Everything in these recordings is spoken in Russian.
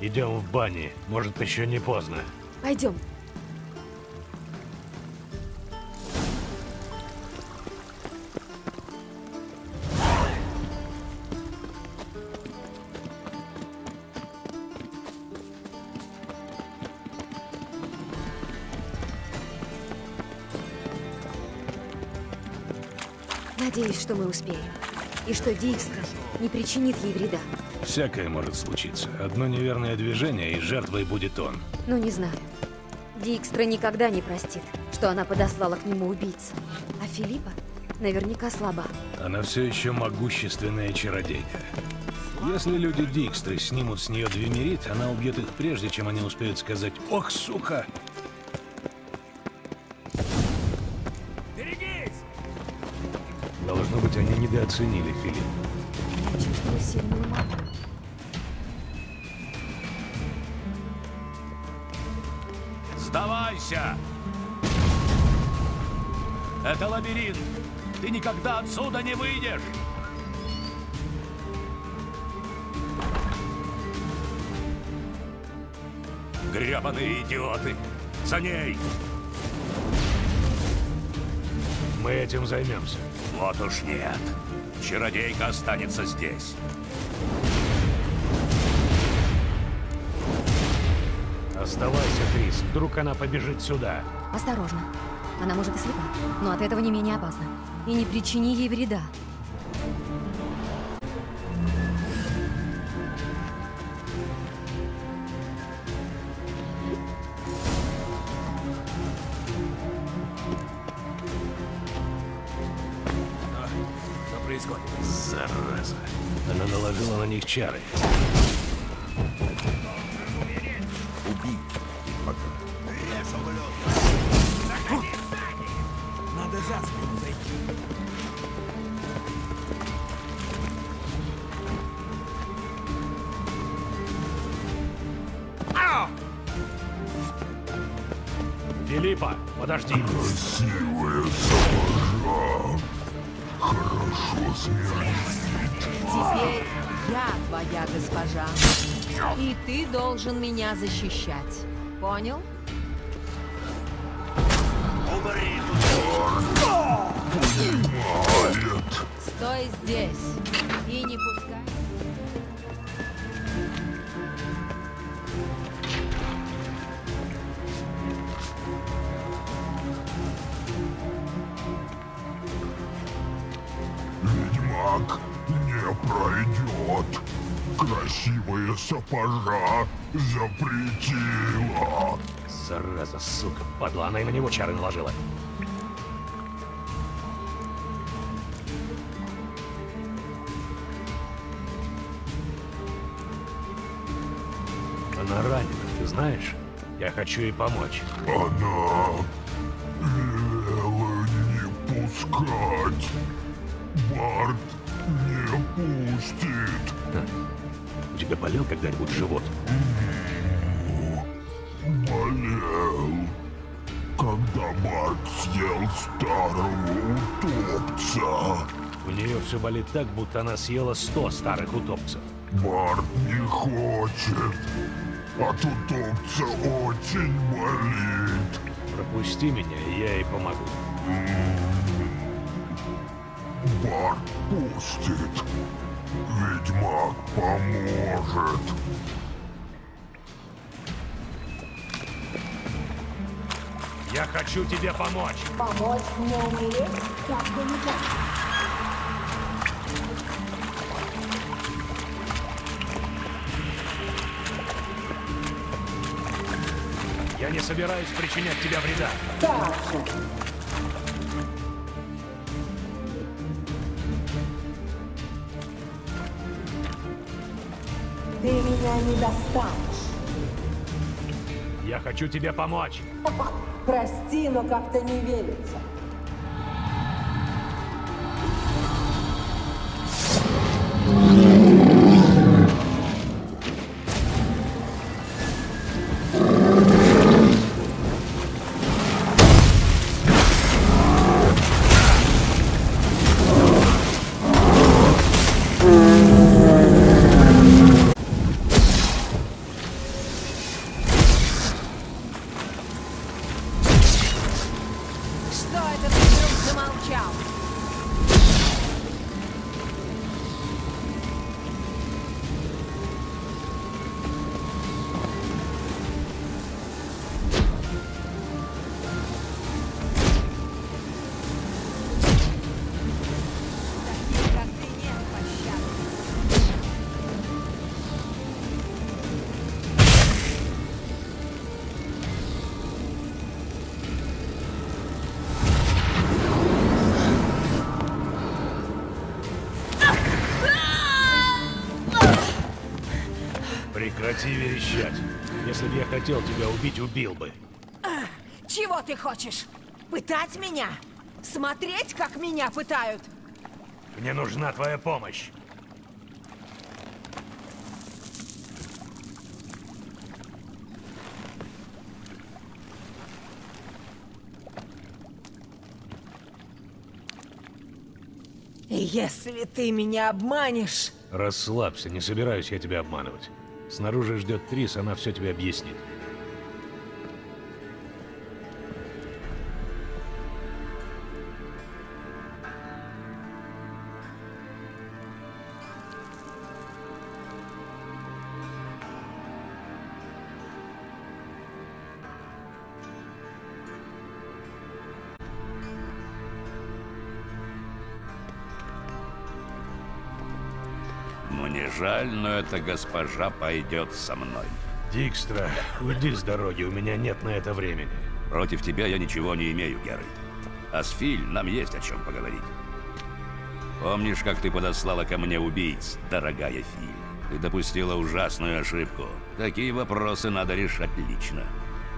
Идем в бане. Может, еще не поздно. Пойдем. Надеюсь, что мы успеем. И что Дикстра не причинит ей вреда. Всякое может случиться. Одно неверное движение, и жертвой будет он. Ну, не знаю. Дикстра никогда не простит, что она подослала к нему убийц. А Филиппа наверняка слаба. Она все еще могущественная чародейка. Если люди Дикстры снимут с нее двемерит, она убьет их прежде, чем они успеют сказать «Ох, сука!» Недооценили Филипп. Чувствую сильную магию. Сдавайся! Это лабиринт. Ты никогда отсюда не выйдешь. Гребаные идиоты! За ней! Мы этим займемся. Вот уж нет. Чародейка останется здесь. Оставайся, Крис. Вдруг она побежит сюда. Осторожно. Она может и слепа, но от этого не менее опасно. И не причини ей вреда. Происходит? Зараза. Она наложила на них чары. Убить. Надо за спину зайти. Филиппа, подожди. Красивая сапожа. Хорошо смердит. Теперь я твоя госпожа. И ты должен меня защищать. Понял? Понимает. Стой здесь и не пускай. Ведьмак не пройдет. Красивая сапожа запретила. Зараза, сука, падла, она и на него чары наложила. Она ранена, ты знаешь? Я хочу ей помочь. Она велела не пускать. Барт не пустит. У тебя болел когда-нибудь живот? Болел, когда Барт съел старого утопца. У нее все болит так, будто она съела сто старых утопцев. Барт не хочет. От утопца очень болит. Пропусти меня, и я ей помогу. Барт пустит. Ведьмак поможет. Я хочу тебе помочь. Помочь мне умереть? Как бы не так. Я не собираюсь причинять тебе вреда. Так же. Меня не достанешь. Я хочу тебе помочь. Прости, но как-то не верится. Давай, это ты, друг, замолчал. Прекрати верещать. Если бы я хотел тебя убить, убил бы. Чего ты хочешь? Пытать меня? Смотреть, как меня пытают? Мне нужна твоя помощь. Если ты меня обманешь... Расслабься, не собираюсь я тебя обманывать. Снаружи ждет Трис, она все тебе объяснит. Мне жаль, но эта госпожа пойдет со мной. Дикстра, уйди с дороги, у меня нет на это времени. Против тебя я ничего не имею, Геральт. А с Филь нам есть о чем поговорить. Помнишь, как ты подослала ко мне убийц, дорогая Филь? Ты допустила ужасную ошибку. Такие вопросы надо решать лично.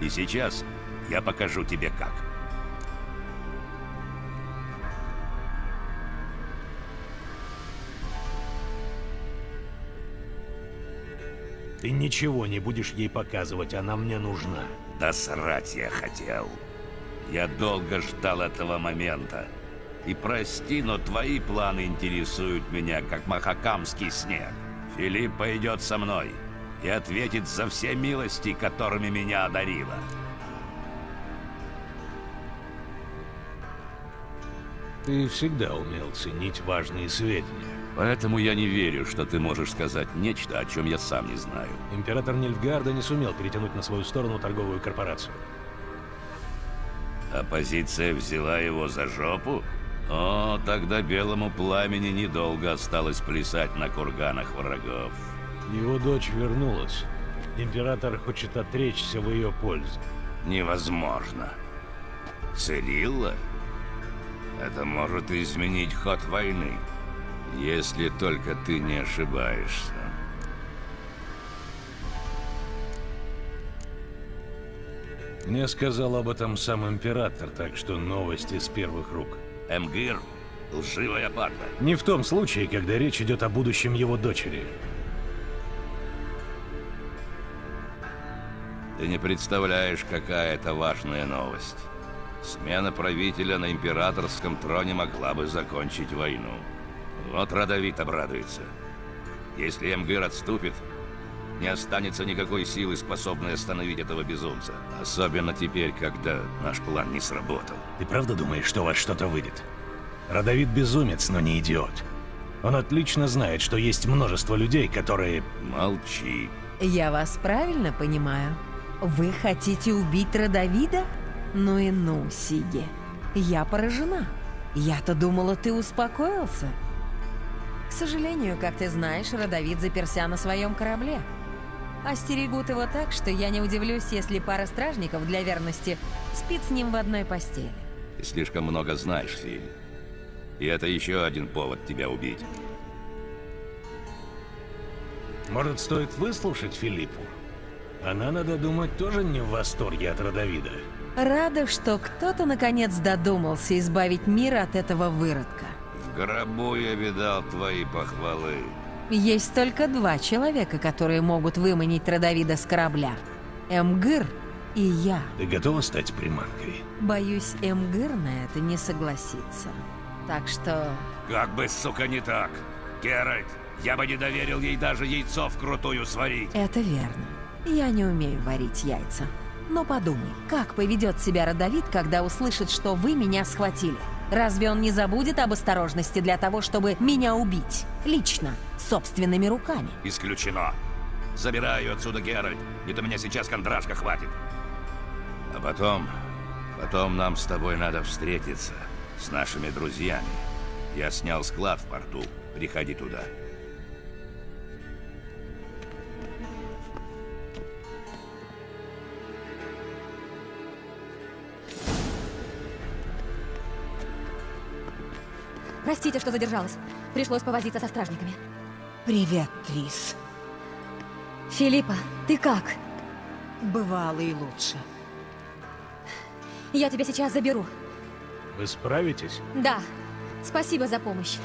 И сейчас я покажу тебе как. Ты ничего не будешь ей показывать, она мне нужна. Да срать я хотел. Я долго ждал этого момента. И прости, но твои планы интересуют меня, как махакамский снег. Филипп пойдет со мной и ответит за все милости, которыми меня одарила. Ты всегда умел ценить важные сведения. Поэтому я не верю, что ты можешь сказать нечто, о чем я сам не знаю. Император Нильфгарда не сумел перетянуть на свою сторону торговую корпорацию. Оппозиция взяла его за жопу? О, тогда белому пламени недолго осталось плясать на курганах врагов. Его дочь вернулась. Император хочет отречься в ее пользу. Невозможно. Цирилла? Это может изменить ход войны. Если только ты не ошибаешься. Мне сказал об этом сам император, так что новости с первых рук. Эмгир — лживая банда. Не в том случае, когда речь идет о будущем его дочери. Ты не представляешь, какая это важная новость. Смена правителя на императорском троне могла бы закончить войну. Вот Радовит обрадуется. Если Эмгир отступит, не останется никакой силы, способной остановить этого безумца. Особенно теперь, когда наш план не сработал. Ты правда думаешь, что у вас что-то выйдет? Родовид безумец, но не идиот. Он отлично знает, что есть множество людей, которые... Молчи. Я вас правильно понимаю? Вы хотите убить Родовида? Ну и ну, Сиги. Я поражена. Я-то думала, ты успокоился. К сожалению, как ты знаешь, Родовид заперся на своем корабле. Остерегут его так, что я не удивлюсь, если пара стражников для верности спит с ним в одной постели. Ты слишком много знаешь, Филь. И это еще один повод тебя убить. Может, стоит выслушать Филиппу? Она, надо думать, тоже не в восторге от Родовида. Рада, что кто-то наконец додумался избавить мир от этого выродка. В гробу я видал твои похвалы. Есть только два человека, которые могут выманить Родовида с корабля. Эмгыр и я. Ты готова стать приманкой? Боюсь, Эмгыр на это не согласится. Так что... Как бы, сука, не так. Геральт, я бы не доверил ей даже яйцо вкрутую сварить. Это верно. Я не умею варить яйца. Но подумай, как поведет себя Родовид, когда услышит, что вы меня схватили? Разве он не забудет об осторожности для того, чтобы меня убить? Лично, собственными руками. Исключено. Забираю отсюда, Геральт. Не то меня сейчас кондрашка хватит. А потом... Потом нам с тобой надо встретиться. С нашими друзьями. Я снял склад в порту. Приходи туда. Простите, что задержалась. Пришлось повозиться со стражниками. Привет, Трис. Филиппа, ты как? Бывало и лучше. Я тебя сейчас заберу. Вы справитесь? Да. Спасибо за помощь.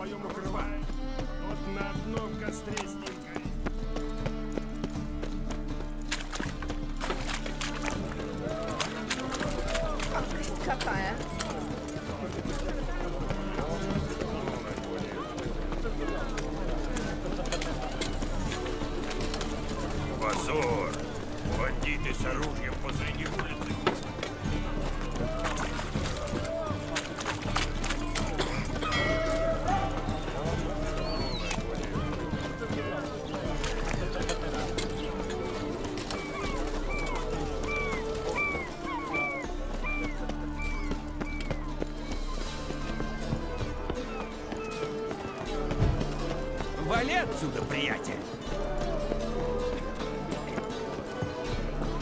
Своем укрывает, тот на дно в костре с ним горит. Какая? Позор! Бандиты с оружием Вали отсюда, приятель!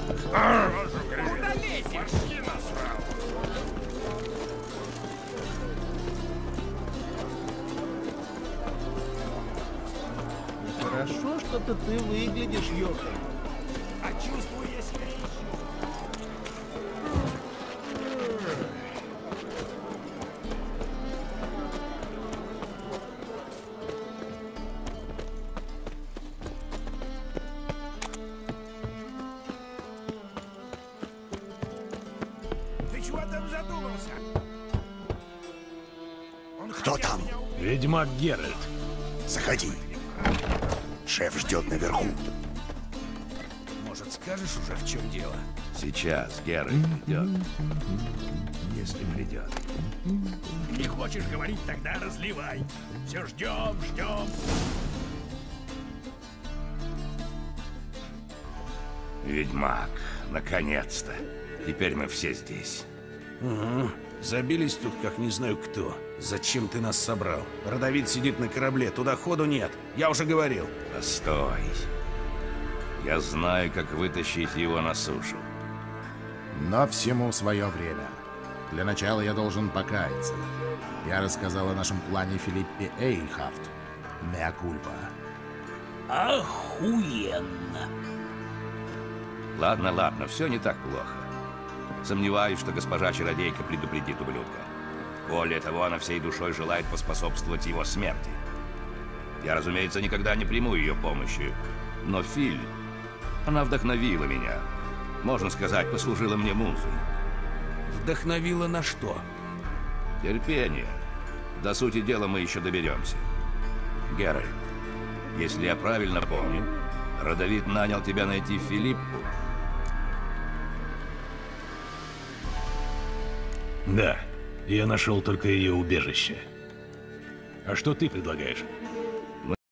Куда лезешь? Хорошо, что-то ты выглядишь, Йохан. А чувствую, если еще. Кто там? Ведьмак Геральт. Заходи. Шеф ждет наверху. Может, скажешь уже, в чем дело? Сейчас Геральт придет. Если придет. Не хочешь говорить, тогда разливай. Все ждем, ждем. Ведьмак, наконец-то. Теперь мы все здесь. Ага. Забились тут, как не знаю кто. Зачем ты нас собрал? Родовид сидит на корабле, туда ходу нет. Я уже говорил. Постой. Я знаю, как вытащить его на сушу. Но всему свое время. Для начала я должен покаяться. Я рассказал о нашем плане Филиппе Эйхарт. Меа кульпа. Охуенно! Ладно, ладно, все не так плохо. Сомневаюсь, что госпожа чародейка предупредит ублюдка. Более того, она всей душой желает поспособствовать его смерти. Я, разумеется, никогда не приму ее помощи. Но Филь, она вдохновила меня. Можно сказать, послужила мне музой. Вдохновила на что? Терпение. До сути дела мы еще доберемся. Геральт, если я правильно помню, Родовид нанял тебя найти Филиппу. Да, я нашел только ее убежище. А что ты предлагаешь?